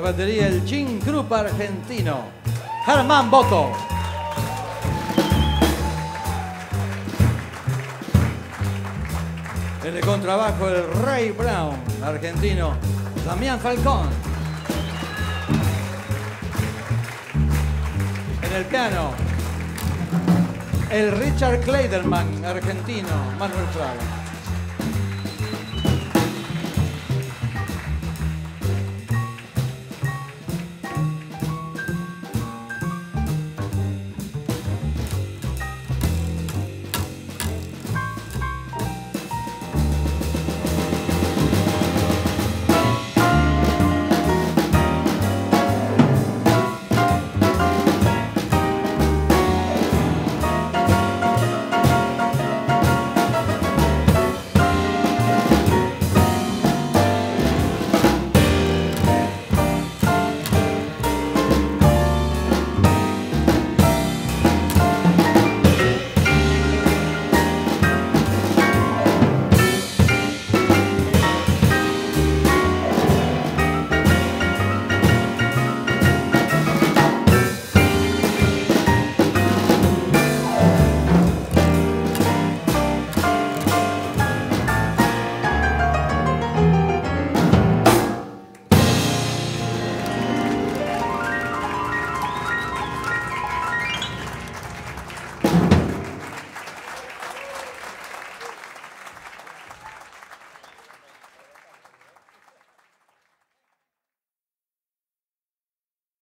La batería el Gin Group argentino, Germán Boto. En el contrabajo el Ray Brown, argentino, Damián Falcón. En el piano, el Richard Kleiderman, argentino, Manuel Fraga.